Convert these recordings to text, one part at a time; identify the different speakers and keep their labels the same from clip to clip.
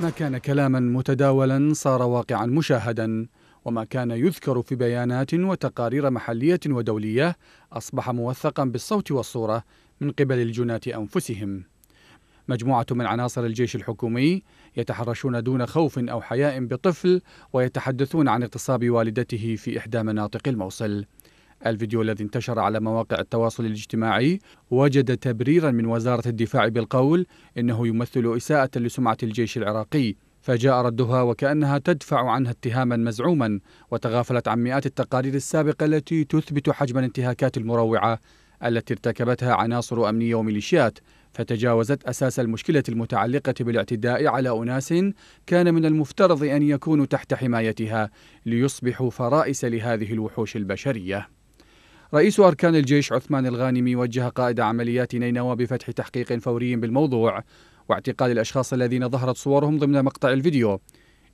Speaker 1: ما كان كلاما متداولا صار واقعا مشاهدا وما كان يذكر في بيانات وتقارير محلية ودولية أصبح موثقا بالصوت والصورة من قبل الجناه أنفسهم. مجموعة من عناصر الجيش الحكومي يتحرشون دون خوف أو حياء بطفل ويتحدثون عن اغتصاب والدته في إحدى مناطق الموصل. الفيديو الذي انتشر على مواقع التواصل الاجتماعي وجد تبريرا من وزارة الدفاع بالقول إنه يمثل إساءة لسمعة الجيش العراقي. فجاء ردها وكأنها تدفع عنها اتهاما مزعوما وتغافلت عن مئات التقارير السابقة التي تثبت حجم الانتهاكات المروعة التي ارتكبتها عناصر امنيه وميليشيات فتجاوزت أساس المشكلة المتعلقة بالاعتداء على أناس كان من المفترض أن يكونوا تحت حمايتها ليصبحوا فرائس لهذه الوحوش البشرية. رئيس أركان الجيش عثمان الغانمي وجه قائد عمليات نينوى بفتح تحقيق فوري بالموضوع واعتقال الأشخاص الذين ظهرت صورهم ضمن مقطع الفيديو.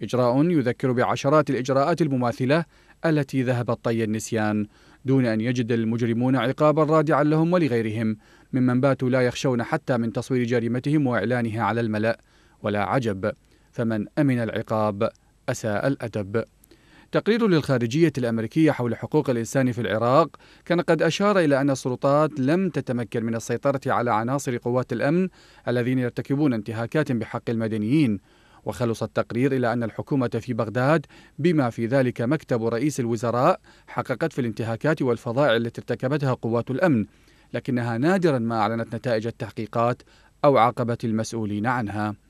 Speaker 1: إجراء يذكر بعشرات الإجراءات المماثلة التي ذهبت طي النسيان دون أن يجد المجرمون عقابا رادعا لهم ولغيرهم ممن باتوا لا يخشون حتى من تصوير جريمتهم وإعلانها على الملأ. ولا عجب فمن أمن العقاب أساء الأدب. تقرير للخارجية الأمريكية حول حقوق الإنسان في العراق كان قد أشار إلى أن السلطات لم تتمكن من السيطرة على عناصر قوات الأمن الذين يرتكبون انتهاكات بحق المدنيين وخلص التقرير إلى أن الحكومة في بغداد بما في ذلك مكتب رئيس الوزراء حققت في الانتهاكات والفظائع التي ارتكبتها قوات الأمن لكنها نادرا ما أعلنت نتائج التحقيقات أو عاقبت المسؤولين عنها.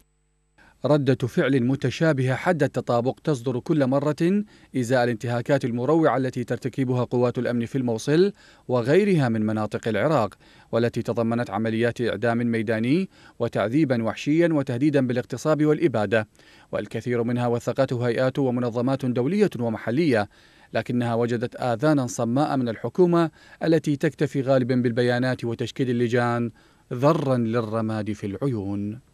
Speaker 1: ردة فعل متشابهة حد التطابق تصدر كل مرة إزاء الانتهاكات المروعة التي ترتكبها قوات الأمن في الموصل وغيرها من مناطق العراق والتي تضمنت عمليات إعدام ميداني وتعذيبا وحشيا وتهديدا بالاغتصاب والإبادة. والكثير منها وثقته هيئات ومنظمات دولية ومحلية لكنها وجدت آذانا صماء من الحكومة التي تكتفي غالبا بالبيانات وتشكيل اللجان ذرا للرماد في العيون.